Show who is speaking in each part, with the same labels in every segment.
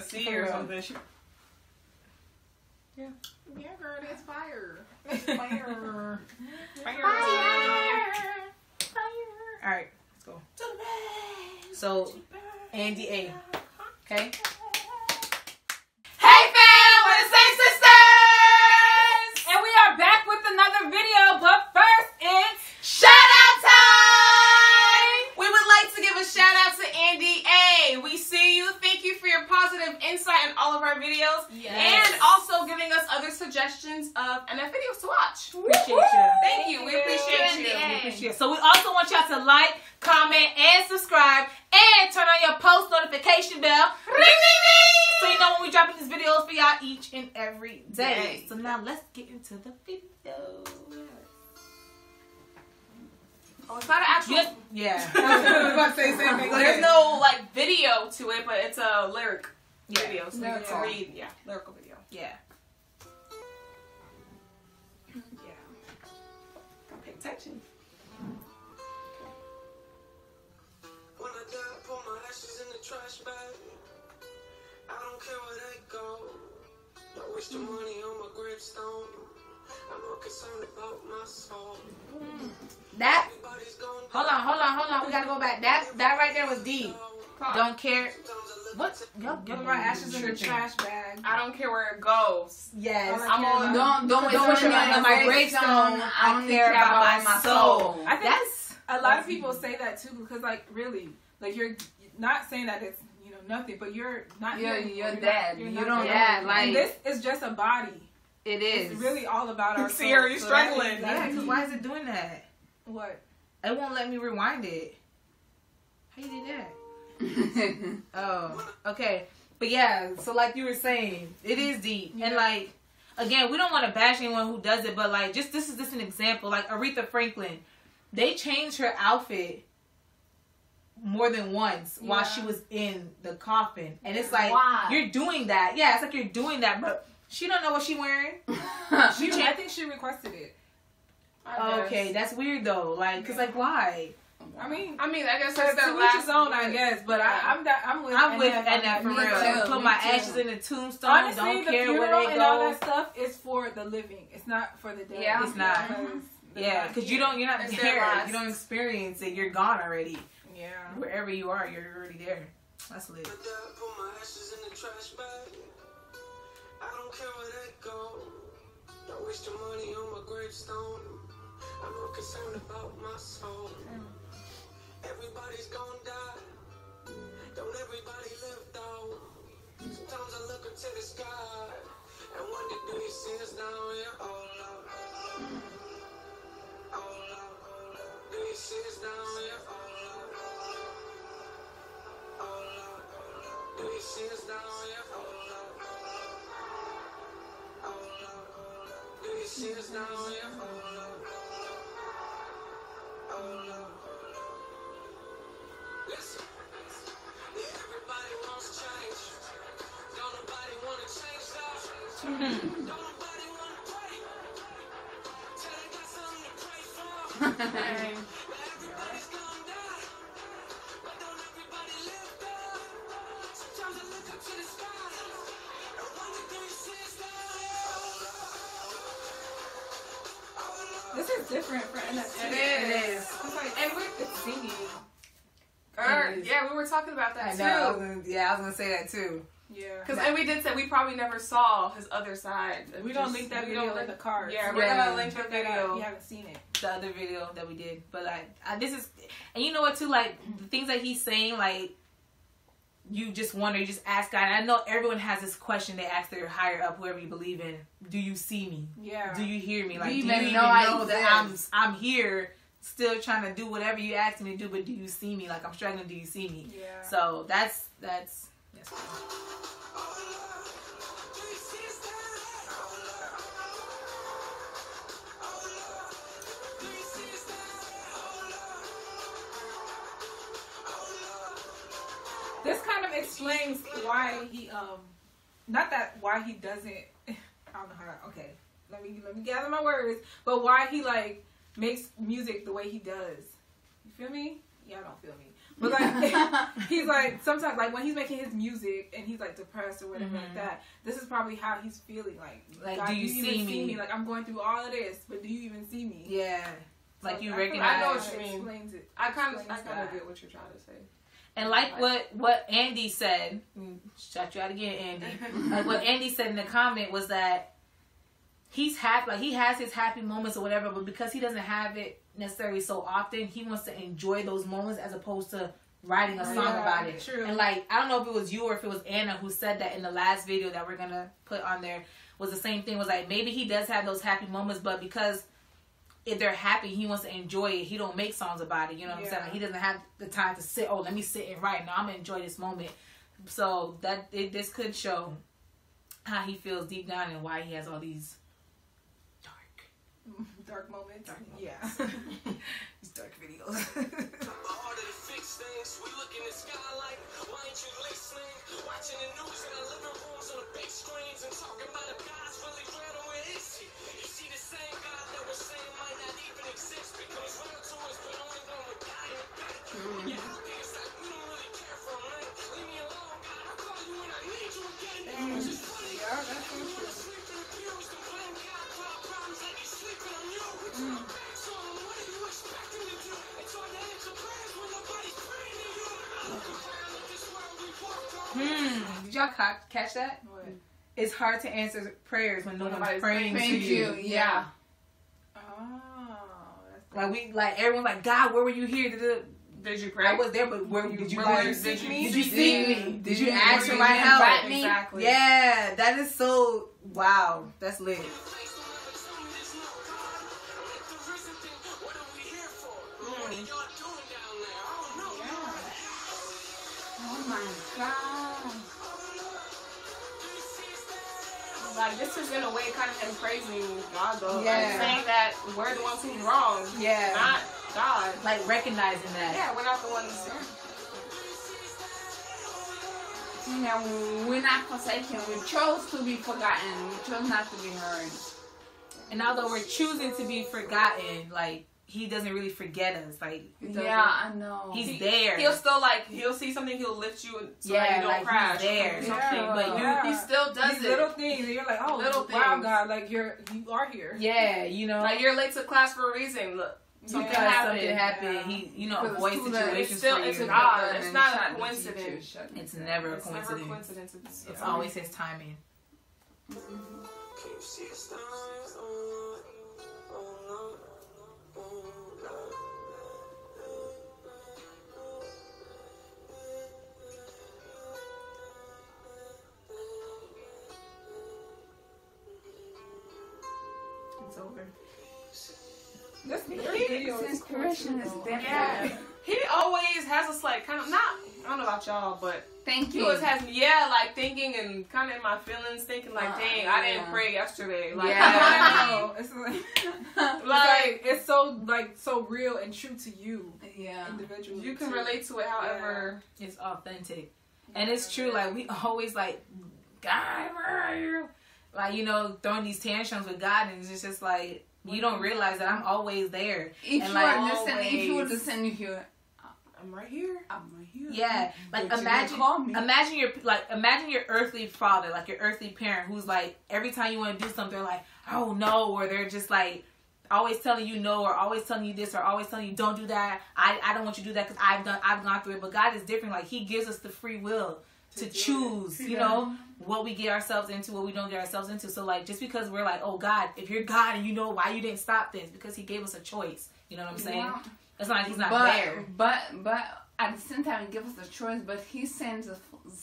Speaker 1: see For or real. something. She... Yeah. Yeah,
Speaker 2: girl, that's fire. Fire. fire. Fire. Fire. All right, let's go. So, Andy A.
Speaker 1: Okay.
Speaker 2: Hey, fam, what it sister? Suggestions of NF videos to watch.
Speaker 3: Appreciate you.
Speaker 2: Thank you. We appreciate
Speaker 1: Andy
Speaker 2: you. We appreciate you. So we also want y'all to like, comment, and subscribe, and turn on your post notification bell. Ring, ring, ring! So you know when we dropping these videos for y'all each and every day.
Speaker 3: Day.
Speaker 2: So now let's get into the video. Oh, it's not an actual.
Speaker 3: Yes. Yeah. I was about to say the same thing.
Speaker 2: There's no like video to it, but it's a lyric
Speaker 3: Yeah.
Speaker 2: video, so you get to
Speaker 3: Lyrical.
Speaker 2: read. Yeah, lyrical video.
Speaker 3: Yeah.
Speaker 4: I don't care where they go. Don't waste your money on my gravestone. I'm more concerned about my soul.
Speaker 3: That. Hold on, hold on, hold on. We gotta go back. That that right there was deep. Don't care. What? Yo,
Speaker 1: Give my ashes in the trash bag.
Speaker 2: I don't care where it goes.
Speaker 3: Yes.
Speaker 2: I'm on.
Speaker 1: Don't
Speaker 3: Don't
Speaker 1: waste
Speaker 3: waste
Speaker 1: money
Speaker 3: money on my gravestone. I
Speaker 1: only
Speaker 3: care about my soul.
Speaker 1: I think
Speaker 3: That's
Speaker 1: a lot of people say that too because like really like you're not saying that it's you know nothing but you're not
Speaker 5: You're-
Speaker 1: here
Speaker 5: you're
Speaker 1: anymore.
Speaker 5: dead.
Speaker 1: You're
Speaker 5: You don't
Speaker 1: there.
Speaker 5: know, like-
Speaker 1: and this is just a body
Speaker 5: It is.
Speaker 1: it's really all about our
Speaker 2: Ciera,
Speaker 1: are
Speaker 2: you
Speaker 1: So
Speaker 2: struggling.
Speaker 3: yeah. Because why is it doing that?
Speaker 1: what
Speaker 3: It won't let me rewind it. How you did that? Oh, okay. But yeah, so like you were saying, it is deep. And like again, we don't want to bash anyone who does it, but like just this is just an example. Like Aretha Franklin, they changed her outfit more than once while she was in the coffin. And it's like
Speaker 5: Why?
Speaker 3: you're doing that. Yeah, it's like you're doing that, but she don't know what she wearing.
Speaker 1: she, I think she requested it
Speaker 2: I guess.
Speaker 3: Okay, that's weird though. Like, cause like why?
Speaker 1: I mean
Speaker 2: I mean, I guess
Speaker 1: to
Speaker 2: that's their
Speaker 1: each
Speaker 2: last.
Speaker 1: his own I guess but I, I'm that I'm with
Speaker 3: I'm with
Speaker 1: NF on
Speaker 3: NF
Speaker 1: that.
Speaker 3: for real.
Speaker 5: too,
Speaker 3: Put
Speaker 5: me
Speaker 3: my
Speaker 5: too.
Speaker 3: ashes in the tombstone.
Speaker 1: Honestly,
Speaker 3: don't
Speaker 1: the
Speaker 3: care
Speaker 1: funeral
Speaker 3: where they
Speaker 1: and all that stuff is for the living. It's not for the dead.
Speaker 5: Yeah.
Speaker 3: It's not.
Speaker 1: Because
Speaker 3: Yeah, because you don't, you're not
Speaker 2: It's
Speaker 3: there. You don't experience it. You're gone already.
Speaker 1: Yeah.
Speaker 3: Wherever you are, you're already there. That's lit.
Speaker 4: When I put my ashes in the trash bag. I don't care where they go. Don't waste your money on my gravestone. I'm more concerned about my soul. Mm. Everybody's gonna die. Don't everybody live here?
Speaker 1: This is different for NF.
Speaker 2: It is.
Speaker 1: It's like
Speaker 2: And we're
Speaker 1: singing.
Speaker 2: er, yeah, we were talking about
Speaker 3: I
Speaker 2: that
Speaker 3: know. I was
Speaker 2: too.
Speaker 3: gonna, yeah, I was gonna say that too.
Speaker 1: Yeah.
Speaker 2: Because and we did say we probably never saw his other side.
Speaker 1: We don't
Speaker 2: just-
Speaker 1: link that
Speaker 2: we
Speaker 1: video
Speaker 2: don't
Speaker 1: in the
Speaker 2: link-
Speaker 1: cards.
Speaker 2: Yeah, we're
Speaker 3: Yeah.
Speaker 2: gonna link the
Speaker 1: that
Speaker 2: video.
Speaker 1: You haven't seen it.
Speaker 3: The other video that we did, but like I, this is, and you know what too? Like the things that he's saying, like you just wonder, you just ask God. And I know everyone has this question they ask their higher up, whoever you believe in. Do you see me?
Speaker 1: Yeah.
Speaker 3: Do you hear me? Like, do
Speaker 5: even
Speaker 3: you even
Speaker 5: know I
Speaker 3: know that I'm? I'm here, still trying to do whatever you ask me to do? But do you see me? Like I'm struggling. Do you see me?
Speaker 1: Yeah.
Speaker 3: So that's that's that's.
Speaker 4: Do
Speaker 1: explains why he um not that why he doesn't I don't know how okay. Let me let me gather my words. But why he like makes music the way he does. You feel me? Y'all don't feel me. But like he's like sometimes like when he's making his music and he's like depressed or whatever like
Speaker 3: Mhm.
Speaker 1: that. This is probably how he's feeling. Like,
Speaker 3: Like,
Speaker 1: God,
Speaker 3: do you
Speaker 1: even
Speaker 3: see
Speaker 1: see
Speaker 3: me?
Speaker 1: Like I'm going through all of this, but do you even see me?
Speaker 3: Yeah. Like you
Speaker 1: I feel
Speaker 3: recognize.
Speaker 5: I know what you mean.
Speaker 1: Explains it.
Speaker 5: I kind of, I kind of get what you're trying to say.
Speaker 3: And like what what Andy said, mm, shout you out again, Andy. like what Andy said in the comment was that he's happy, like he has his happy moments or whatever, but because he doesn't have it necessarily so often, he wants to enjoy those moments as opposed to writing a song
Speaker 1: Yeah,
Speaker 3: about it.
Speaker 1: true.
Speaker 3: And like I don't know if it was you or if it was Anna who said that in the last video that we're gonna put on there was the same thing. Was like maybe he does have those happy moments, but because if they're happy, he wants to enjoy it. He don't make songs about it. You know what I'm saying? Like, he doesn't have the time to sit. Oh, let me sit and write. Now I'm gonna enjoy this moment. So that it, this could show how he feels deep down and why he has all these dark,
Speaker 1: Dark moments.
Speaker 3: Dark
Speaker 1: Yeah.
Speaker 3: these dark videos. hmm. Did y'all ca- catch that?
Speaker 1: What?
Speaker 3: It's hard to answer prayers when no
Speaker 5: When
Speaker 3: one's
Speaker 5: nobody's
Speaker 3: praying
Speaker 5: praying
Speaker 3: to
Speaker 5: to
Speaker 3: you.
Speaker 5: you. Yeah.
Speaker 1: Oh, that's
Speaker 3: Like we, like everyone's like, God, where were you here? Da-da.
Speaker 5: Did you pray?
Speaker 3: I was there, but where did you?
Speaker 5: Where
Speaker 3: like,
Speaker 5: you seek me?
Speaker 3: Did you seek me?
Speaker 5: Did
Speaker 3: Did you
Speaker 5: you-
Speaker 3: ask for my help?
Speaker 5: me? Exactly.
Speaker 3: Yeah, that is so wow. That's lit.
Speaker 4: Please
Speaker 5: Oh my god. Like this is in a way kind of him praising God though. Like, saying that we're the ones who's wrong.
Speaker 3: Yeah.
Speaker 5: Not God.
Speaker 3: Like recognizing that.
Speaker 5: Yeah, we're not the ones.
Speaker 2: Yeah, we're not forsaken. We chose to be forgotten. We chose not to be heard.
Speaker 3: And although we're choosing to be forgotten, like he doesn't really forget us. Like
Speaker 2: Yeah, I know.
Speaker 3: he's there.
Speaker 5: He'll still like he'll see something, he'll lift you so that
Speaker 3: Yeah,
Speaker 5: you don't
Speaker 3: like, he's there.
Speaker 5: or Something,
Speaker 1: Yeah.
Speaker 5: but you,
Speaker 1: Yeah.
Speaker 5: he still does
Speaker 1: These
Speaker 5: it.
Speaker 1: little things, and you're like, oh,
Speaker 5: Little
Speaker 1: wow,
Speaker 5: things.
Speaker 1: God, like you're you are here.
Speaker 3: yeah, you know,
Speaker 5: Like you're late to class for a reason. Look, something
Speaker 3: because
Speaker 5: happened.
Speaker 3: something happened.
Speaker 1: Yeah.
Speaker 3: He, you know,
Speaker 2: Because
Speaker 3: avoids
Speaker 2: it's
Speaker 3: situations
Speaker 5: It's still-
Speaker 3: for
Speaker 5: it's
Speaker 3: you.
Speaker 5: a God.
Speaker 2: And
Speaker 5: It's not a coincidence.
Speaker 2: teacher, shut the
Speaker 3: It's never a
Speaker 5: It's never a
Speaker 3: coincidence.
Speaker 5: coincidence. It's,
Speaker 3: It's always his timing. Over.
Speaker 1: This video is
Speaker 2: inspiration is
Speaker 1: cool.
Speaker 2: different.
Speaker 5: Yeah. He always has us like kind of not. I don't know about y'all, but
Speaker 2: Thank
Speaker 5: he
Speaker 2: you.
Speaker 5: always has me. Yeah, like thinking and kind of in my feelings, thinking like,
Speaker 2: Uh,
Speaker 5: dang, I didn't pray yesterday. Like,
Speaker 3: Yeah.
Speaker 5: you know what I
Speaker 1: know. It's like,
Speaker 5: Like,
Speaker 1: it's like it's so like so real and true to you
Speaker 2: yeah.
Speaker 1: individually.
Speaker 5: you can
Speaker 1: too.
Speaker 5: relate to it however.
Speaker 3: It's authentic. And it's true, like we always like, God, where are you? Like, you know, throwing these tantrums with God and it's just like you don't realize that I'm always there.
Speaker 2: If
Speaker 3: And
Speaker 2: you
Speaker 3: like
Speaker 2: understand, if you
Speaker 3: always-
Speaker 2: understand, if you,
Speaker 5: I'm right here.
Speaker 2: I'm right here.
Speaker 3: Yeah. Like
Speaker 2: But you
Speaker 3: imagine
Speaker 2: call me.
Speaker 3: imagine your like imagine your earthly father, like your earthly parent who's like every time you want to do something they're like, "Oh no," or they're just like always telling you no or always telling you this or always telling you don't do that. I I don't want you to do that cuz I've done I've gone through it. But God is different. Like he gives us the free will to,
Speaker 1: To
Speaker 3: choose, you know, what we get ourselves into, what we don't get ourselves into. So like just because we're like, "Oh God, if you're God and you know why you didn't stop this because he gave us a choice." You know what I'm saying?
Speaker 2: Yeah.
Speaker 3: It's not like he's not
Speaker 2: but,
Speaker 3: there.
Speaker 2: But but at the same time, he gives us a choice. But he sends us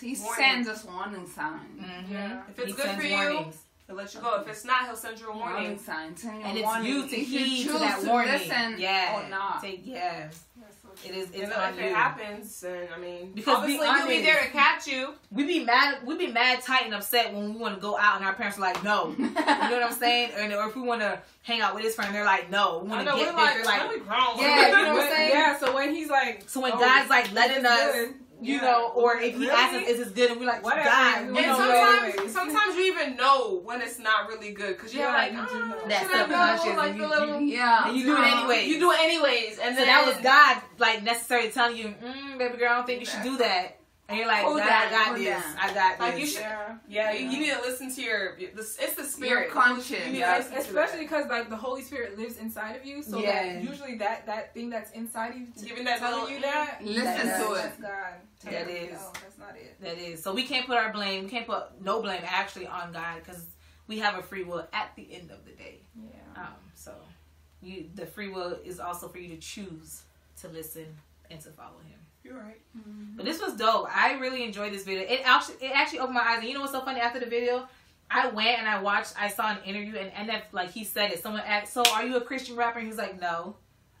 Speaker 2: he
Speaker 5: Warning.
Speaker 2: sends us warning signs.
Speaker 3: Mhm.
Speaker 1: Yeah.
Speaker 5: If it's
Speaker 3: He
Speaker 5: good
Speaker 3: sends
Speaker 5: for you,
Speaker 3: warnings.
Speaker 5: He'll let you go. If it's not, he'll send you a
Speaker 2: Warning
Speaker 5: warning.
Speaker 2: signs. telling
Speaker 3: and
Speaker 2: a
Speaker 3: it's
Speaker 2: warning.
Speaker 3: you to
Speaker 2: if
Speaker 3: heed
Speaker 2: you
Speaker 3: to that
Speaker 2: to
Speaker 3: warning.
Speaker 2: listen
Speaker 3: yeah,
Speaker 2: or not.
Speaker 3: Take yeah.
Speaker 1: That's so
Speaker 3: It is.
Speaker 5: And
Speaker 3: It's
Speaker 5: if
Speaker 3: on
Speaker 5: it happens, then I mean,
Speaker 3: Because be
Speaker 5: obviously he'll be there to catch you.
Speaker 3: We be mad. We be mad, tight, and upset when we want to go out, and our parents are like, "No." You know what I'm saying? And or if we want to hang out with his friend, they're like, "No." We want to get
Speaker 5: like,
Speaker 3: this.
Speaker 5: like
Speaker 3: They're like,
Speaker 5: grown.
Speaker 3: Yeah, you know what I'm saying?
Speaker 1: Yeah, so when he's like,
Speaker 3: so when
Speaker 1: oh,
Speaker 3: God's like letting us,
Speaker 1: good,
Speaker 3: you
Speaker 1: Yeah.
Speaker 3: know, or if he
Speaker 1: Really?
Speaker 3: asks us, "Is this good?" and we're like,
Speaker 1: Whatever.
Speaker 3: "God,"
Speaker 1: And
Speaker 3: we
Speaker 5: And
Speaker 3: don't
Speaker 1: know
Speaker 3: know.
Speaker 5: sometimes, sometimes you even know when it's not really good because you're
Speaker 1: Yeah,
Speaker 5: like,
Speaker 1: you do
Speaker 5: oh,
Speaker 1: know.
Speaker 3: That
Speaker 5: should I go?
Speaker 3: subconscious,
Speaker 5: Like
Speaker 3: and you-
Speaker 5: little,
Speaker 3: you-
Speaker 6: Yeah.
Speaker 3: And you do it anyway.
Speaker 5: You do it anyways, and
Speaker 3: So
Speaker 5: then
Speaker 3: that was God, like necessarily telling you, mm, "Baby girl, I don't think you should do that." And you're like,
Speaker 6: Hold
Speaker 3: "God,
Speaker 6: down,
Speaker 3: I got this.
Speaker 6: down.
Speaker 3: I got
Speaker 5: Like,
Speaker 3: this."
Speaker 5: you should-
Speaker 1: Yeah.
Speaker 5: Yeah, you, you need to listen to your. The, it's the spirit.
Speaker 6: conscience.
Speaker 5: You need
Speaker 3: Yeah.
Speaker 5: to listen to
Speaker 1: Especially because like the Holy Spirit lives inside of you, so
Speaker 3: Yeah.
Speaker 1: that usually that that thing that's inside of you, t-
Speaker 5: Giving that
Speaker 1: telling you that,
Speaker 6: Listen
Speaker 1: that's,
Speaker 6: to it.
Speaker 1: That's God.
Speaker 3: That
Speaker 1: telling
Speaker 3: is.
Speaker 1: No, that's not it.
Speaker 3: That is. So we can't put our blame, we can't put no blame actually on God because we have a free will at the end of the day.
Speaker 1: Yeah.
Speaker 3: Um, so you, the free will is also for you to choose to listen and to follow Him.
Speaker 5: You're right. Mm-hmm.
Speaker 3: But this was dope. I really enjoyed this video. It actually, it actually opened my eyes. And you know what's so funny? After the video, I went and I watched. I saw an interview and and that like he said it. Someone asked, "So are you a Christian rapper?" And he's like, "No,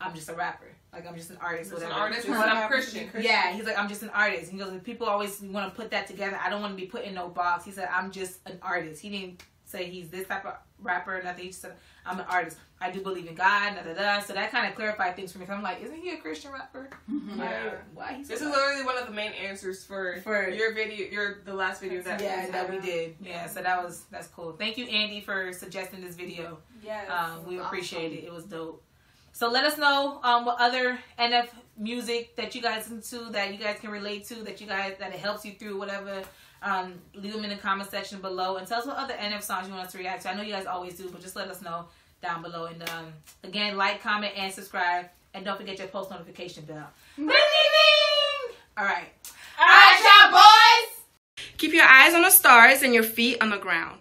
Speaker 3: I'm just a rapper. Like I'm just an artist.
Speaker 5: Just an
Speaker 3: whatever."
Speaker 5: artist, but I'm
Speaker 1: happen to be
Speaker 5: Christian.
Speaker 1: Christian.
Speaker 3: Yeah, he's like, I'm just an artist. He goes, people always want to put that together. I don't want to be put in no box. He said, I'm just an artist. He didn't say he's this type of rapper or nothing. He just said, I'm an artist. I do believe in God, da da da. So that kind of clarified things for me. So I'm like, isn't he a Christian rapper?
Speaker 6: Mhm.
Speaker 3: Like,
Speaker 1: Yeah.
Speaker 3: why he
Speaker 5: This is
Speaker 3: that?
Speaker 5: literally one of the main answers for,
Speaker 3: For-
Speaker 5: your video, your the last video that
Speaker 3: yeah,
Speaker 5: we
Speaker 3: that we did. Yeah, so that was that's cool. Thank you, Andy, for suggesting this video.
Speaker 1: Yeah.
Speaker 3: Um, we
Speaker 6: Awesome.
Speaker 3: appreciate it. It was dope. So let us know um, what other NF music that you guys listen to that you guys can relate to that you guys that it helps you through whatever. Um, leave them in the comment section below and tell us what other NF songs you want us to react to. I know you guys always do, but just let us know down below. And um, again, like, comment, and subscribe, and don't forget your post notification bell. Ring, ring, ring! All right.
Speaker 5: Alright, y'all boys. Keep your eyes on the stars and your feet on the ground.